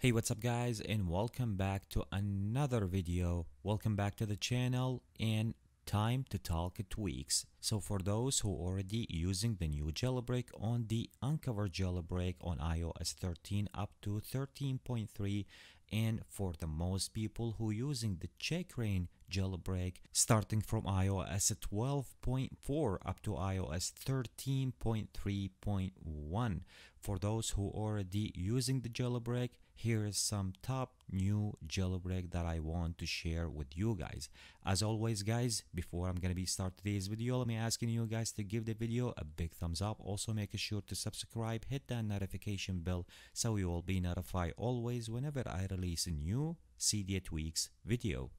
Hey what's up guys and welcome back to another video. Welcome back to the channel and time to talk tweaks. So for those who already using the new jailbreak on the Unc0ver jailbreak on iOS 13 up to 13.3 and for the most people who using the checkra1n jailbreak starting from iOS 12.4 up to iOS 13.3.1 for those who already using the jailbreak here is some top new jailbreak that I want to share with you guys. As always guys, before I'm gonna be start today's video, let me asking you guys to give the video a big thumbs up. Also make sure to subscribe, hit that notification bell so you will be notified always whenever I release a new Cydia Tweaks video.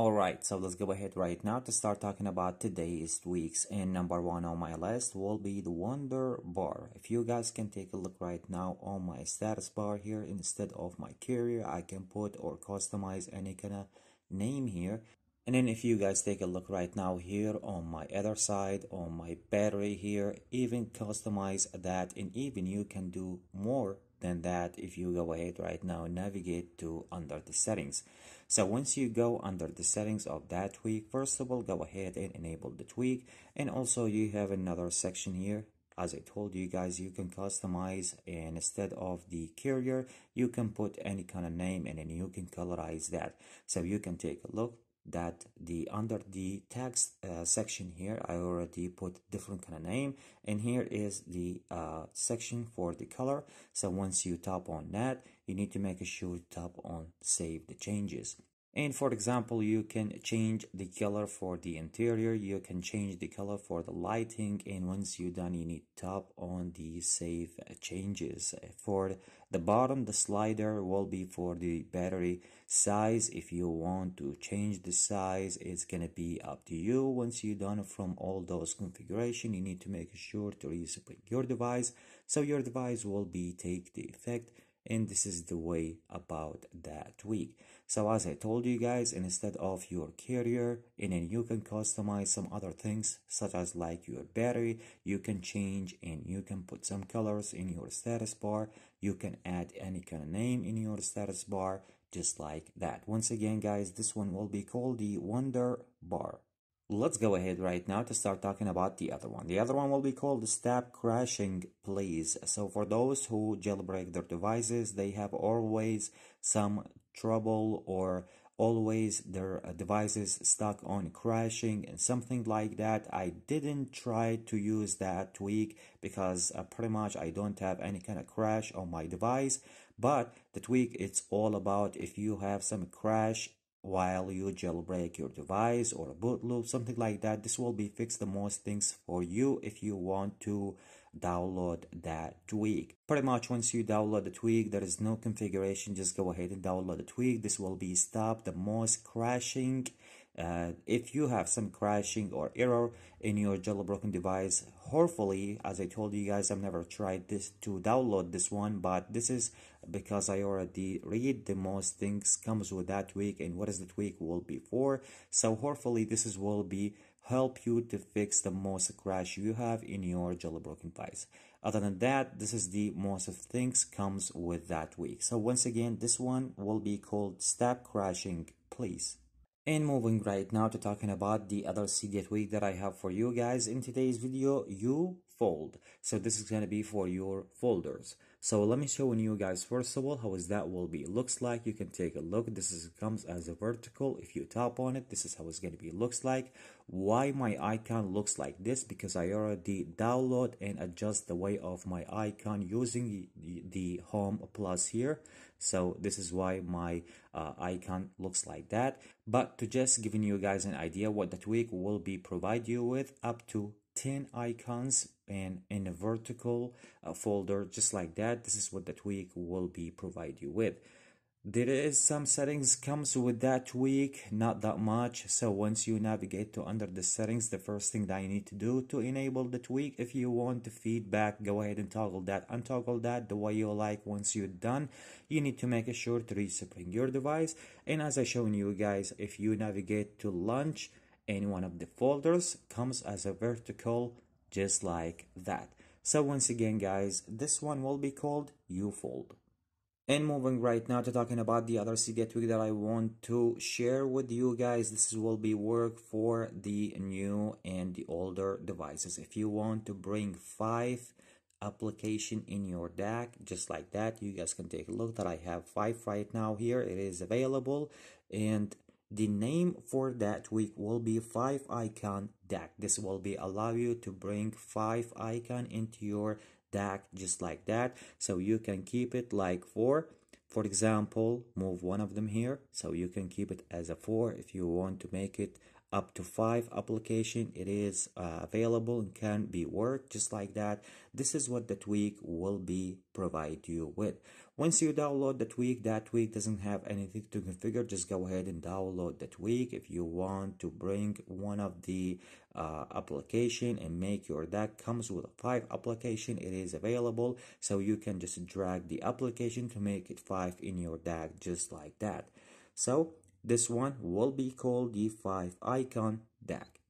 Alright, so let's go ahead right now to start talking about today's tweaks and number one on my list will be the WonderBar. If you guys can take a look right now on my status bar here instead of my carrier I can put or customize any kind of name here and then if you guys take a look right now here on my other side on my battery here even customize that and even you can do more than that if you go ahead right now navigate to under the settings. So once you go under the settings of that tweak first of all go ahead and enable the tweak. And also you have another section here. As I told you guys you can customize and instead of the carrier you can put any kind of name and then you can colorize that. So you can take a look that the under the text uh, section here I already put different kind of name and here is the uh, section for the color. So once you tap on that you need to make sure to tap on save the changes and for example you can change the color for the interior you can change the color for the lighting and once you're done you need to tap on the save changes. For the bottom the slider will be for the battery size. If you want to change the size it's gonna be up to you. Once you're done from all those configuration you need to make sure to reset your device. So your device will be take the effect and this is the way about that tweak so as i told you guys instead of your carrier and then you can customize some other things such as like your battery you can change and you can put some colors in your status bar. You can add any kind of name in your status bar just like that. Once again guys this one will be called the wonder bar let's go ahead right now to start talking about the other one. The other one will be called Stop Crashing Please. So for those who jailbreak their devices, they have always some trouble or always their uh, devices stuck on crashing and something like that. I didn't try to use that tweak because uh, pretty much I don't have any kind of crash on my device. But the tweak, it's all about if you have some crash while you jailbreak your device or a boot loop something like that this will be fix the most things for you if you want to download that tweak. Pretty much once you download the tweak there is no configuration. Just go ahead and download the tweak. This will be stop the most crashing uh, if you have some crashing or error in your jailbroken device hopefully as i told you guys i've never tried this to download this one but this is because i already read the most things comes with that tweak and what is the tweak will be for. So hopefully this is will be help you to fix the most crash you have in your jailbroken device. Other than that this is the most of things comes with that tweak so once again this one will be called stop crashing please and moving right now to talking about the other Cydia tweak that I have for you guys in today's video, you fold. So this is going to be for your folders. So let me show you guys first of all how is that will be looks like. You can take a look. This is comes as a vertical. If you tap on it, this is how it's going to be looks like. Why my icon looks like this? Because I already download and adjust the way of my icon using the, the home plus here. So this is why my uh, icon looks like that. But to just giving you guys an idea what the tweak will be provide you with up to 10 icons and in a vertical uh, folder just like that. This is what the tweak will be provide you with. There is some settings comes with that tweak not that much. So once you navigate to under the settings the first thing that you need to do to enable the tweak if you want the feedback go ahead and toggle that untoggle that the way you like. Once you're done you need to make sure to reset your device. And as i shown you guys if you navigate to launch any one of the folders comes as a vertical just like that so once again guys this one will be called YouFold and moving right now to talking about the other Cydia tweak that I want to share with you guys. This will be work for the new and the older devices. If you want to bring five application in your deck just like that you guys can take a look that i have five right now here it is available and the name for that week will be five icon deck. This will be allow you to bring five icon into your deck just like that. So you can keep it like four. For example move one of them here. So you can keep it as a four if you want to make it up to five application. It is uh, available and can be worked just like that. This is what the tweak will be provide you with. Once you download the tweak that tweak doesn't have anything to configure just go ahead and download the tweak. If you want to bring one of the uh, application and make your deck comes with a five application it is available. So you can just drag the application to make it five in your deck just like that. So this one will be called the 5 icon deck.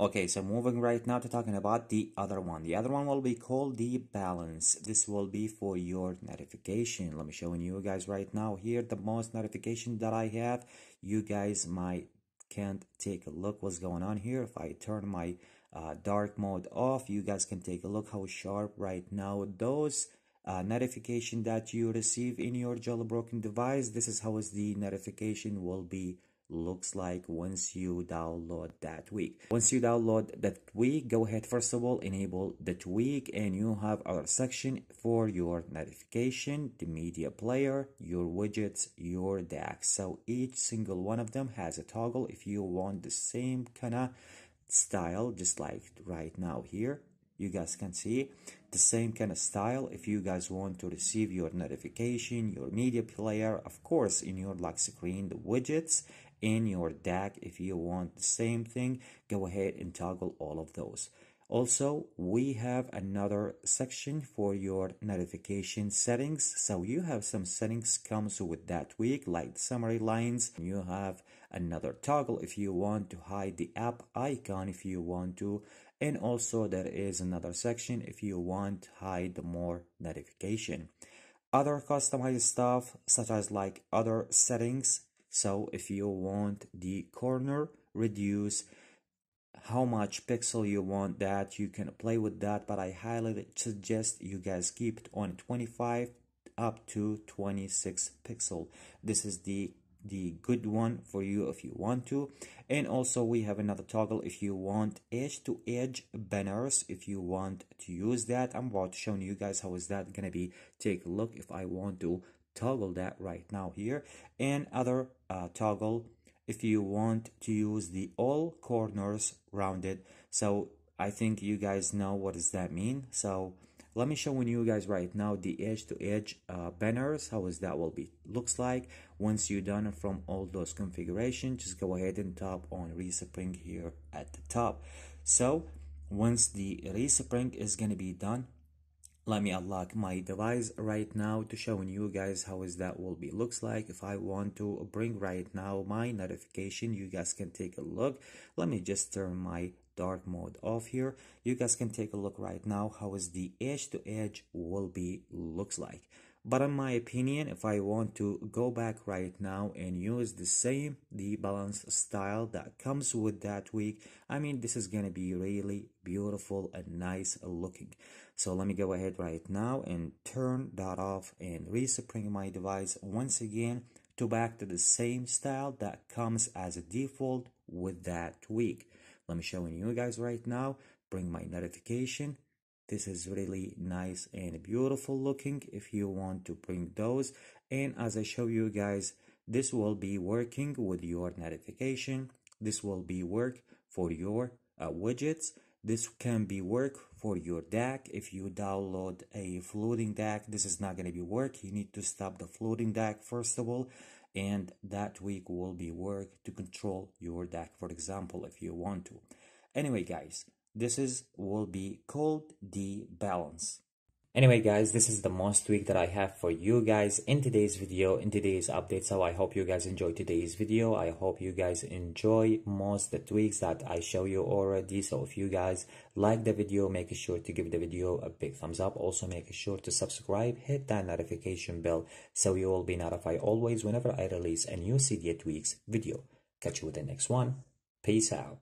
Okay, so moving right now to talking about the other one. The other one will be called the balance. This will be for your notification. Let me show you guys right now here the most notification that I have. You guys might can't take a look what's going on here. If I turn my uh, dark mode off, you guys can take a look how sharp right now those uh, notification that you receive in your jailbroken device. This is how is the notification will be looks like once you download that tweak once you download that tweak go ahead first of all enable the tweak and you have our section for your notification the media player your widgets your DAX so each single one of them has a toggle if you want the same kind of style just like right now here. You guys can see the same kind of style. If you guys want to receive your notification your media player of course in your lock screen the widgets in your deck if you want the same thing go ahead and toggle all of those also we have another section for your notification settings. So you have some settings comes with that week, like summary lines. You have another toggle if you want to hide the app icon if you want to. And also there is another section if you want to hide more notification. Other customized stuff such as like other settings. So if you want the corner reduce how much pixel you want that you can play with that but i highly suggest you guys keep it on 25 up to 26 pixel. This is the the good one for you if you want to. And also we have another toggle if you want edge to edge banners if you want to use that. I'm about to show you guys how is that gonna be. Take a look if i want to toggle that right now here. And other uh, toggle if you want to use the all corners rounded. So i think you guys know what does that mean. So let me show you guys right now the edge to edge uh, banners how is that will be looks like. Once you're done from all those configurations just go ahead and tap on respring here at the top. So once the respring is going to be done let me unlock my device right now to show you guys how is that will be. Looks like if i want to bring right now my notification you guys can take a look. Let me just turn my dark mode off here. You guys can take a look right now how is the edge to edge will be looks like but in my opinion if i want to go back right now and use the same the balance style that comes with that week i mean this is gonna be really beautiful and nice looking. So let me go ahead right now and turn that off and respring my device once again to back to the same style that comes as a default with that tweak let me show you guys right now. Bring my notification this is really nice and beautiful looking if you want to bring those. And as i show you guys this will be working with your notification. This will be work for your uh, widgets. This can be work for your deck if you download a floating deck this is not going to be work. You need to stop the floating deck first of all and that week will be work to control your deck for example if you want to. Anyway guys this is will be called the balance Anyway guys, this is the most tweak that I have for you guys in today's video, in today's update. So I hope you guys enjoy today's video. I hope you guys enjoy most the tweaks that I show you already. So if you guys like the video, make sure to give the video a big thumbs up. Also make sure to subscribe, hit that notification bell so you will be notified always whenever I release a new Cydia tweaks video. Catch you with the next one. Peace out.